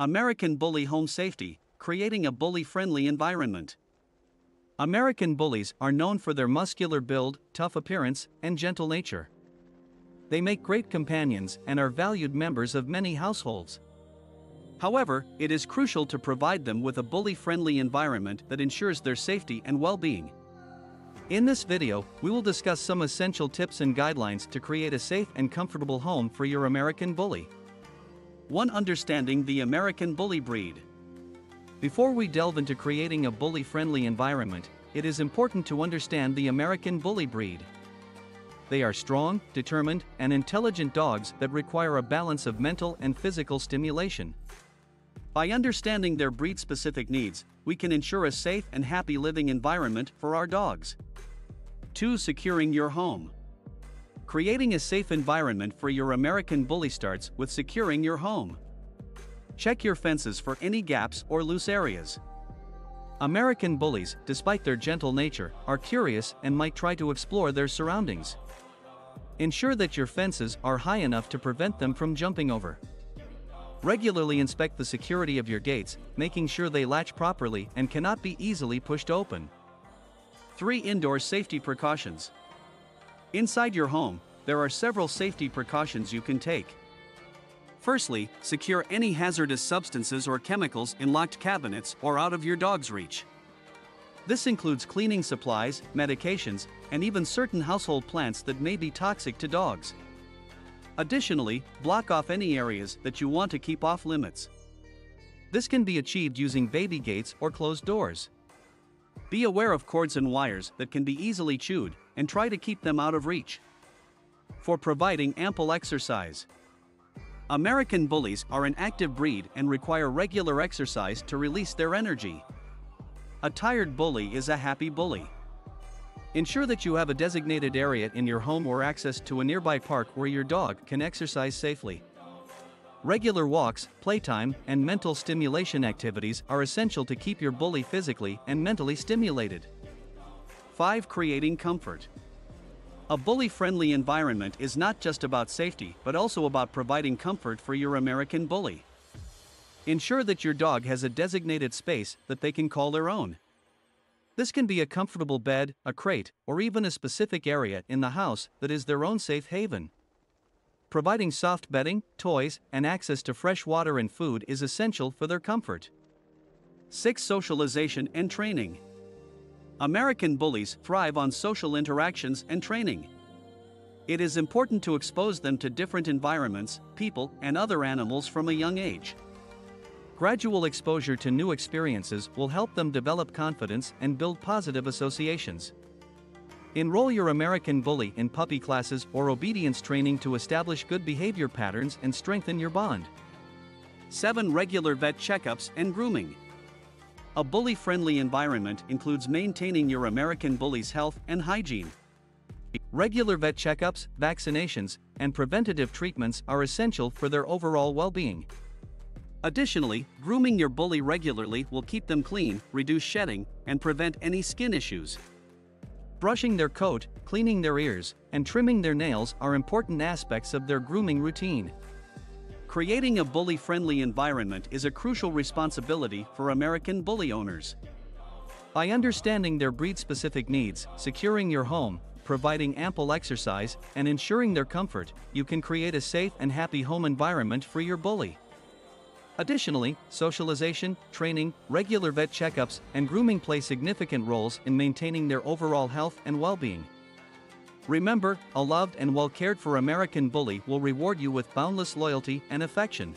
American Bully Home Safety Creating a Bully Friendly Environment. American bullies are known for their muscular build, tough appearance, and gentle nature. They make great companions and are valued members of many households. However, it is crucial to provide them with a bully friendly environment that ensures their safety and well being. In this video, we will discuss some essential tips and guidelines to create a safe and comfortable home for your American Bully. 1. Understanding the American Bully breed. Before we delve into creating a bully friendly environment, it is important to understand the American Bully breed. They are strong, determined, and intelligent dogs that require a balance of mental and physical stimulation. By understanding their breed specific needs, we can ensure a safe and happy living environment for our dogs. 2. Securing your home. Creating a safe environment for your American Bully starts with securing your home. Check your fences for any gaps or loose areas. American bullies, despite their gentle nature, are curious and might try to explore their surroundings. Ensure that your fences are high enough to prevent them from jumping over. Regularly inspect the security of your gates, making sure they latch properly and cannot be easily pushed open. 3. Indoor Safety Precautions Inside your home, there are several safety precautions you can take. Firstly, secure any hazardous substances or chemicals in locked cabinets or out of your dog's reach. This includes cleaning supplies, medications, and even certain household plants that may be toxic to dogs. Additionally, block off any areas that you want to keep off limits. This can be achieved using baby gates or closed doors. Be aware of cords and wires that can be easily chewed, and try to keep them out of reach. For providing ample exercise. American bullies are an active breed and require regular exercise to release their energy. A tired bully is a happy bully. Ensure that you have a designated area in your home or access to a nearby park where your dog can exercise safely. Regular walks, playtime, and mental stimulation activities are essential to keep your bully physically and mentally stimulated. 5. Creating comfort. A bully friendly environment is not just about safety but also about providing comfort for your American bully. Ensure that your dog has a designated space that they can call their own. This can be a comfortable bed, a crate, or even a specific area in the house that is their own safe haven. Providing soft bedding, toys, and access to fresh water and food is essential for their comfort. 6. Socialization and training. American bullies thrive on social interactions and training. It is important to expose them to different environments, people, and other animals from a young age. Gradual exposure to new experiences will help them develop confidence and build positive associations. Enroll your American Bully in puppy classes or obedience training to establish good behavior patterns and strengthen your bond. 7. Regular vet checkups and grooming. A bully friendly environment includes maintaining your American Bully's health and hygiene. Regular vet checkups, vaccinations, and preventative treatments are essential for their overall well being. Additionally, grooming your bully regularly will keep them clean, reduce shedding, and prevent any skin issues. Brushing their coat, cleaning their ears, and trimming their nails are important aspects of their grooming routine. Creating a bully friendly environment is a crucial responsibility for American bully owners. By understanding their breed specific needs, securing your home, providing ample exercise, and ensuring their comfort, you can create a safe and happy home environment for your bully. Additionally, socialization, training, regular vet checkups, and grooming play significant roles in maintaining their overall health and well being. Remember, a loved and well cared for American bully will reward you with boundless loyalty and affection.